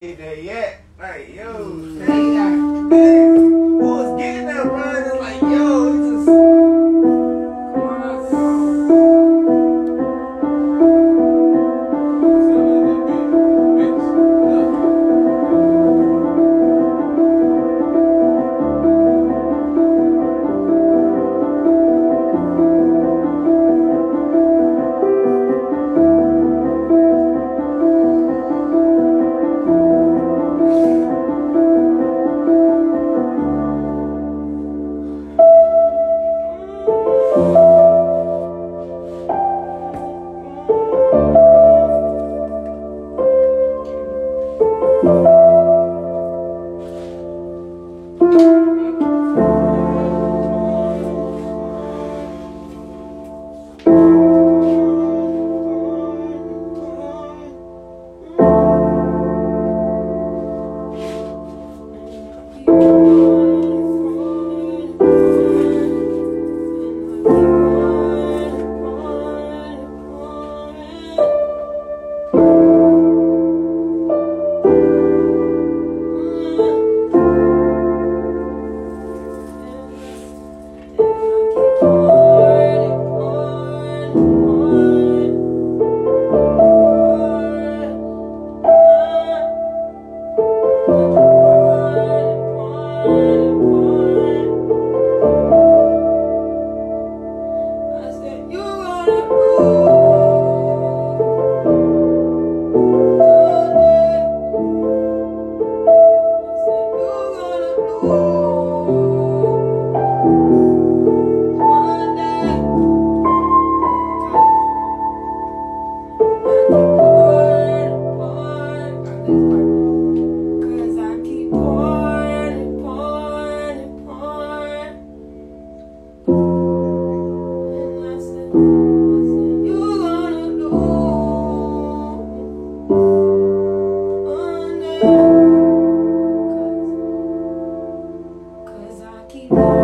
there yet. Like, yo. Mm. Lord.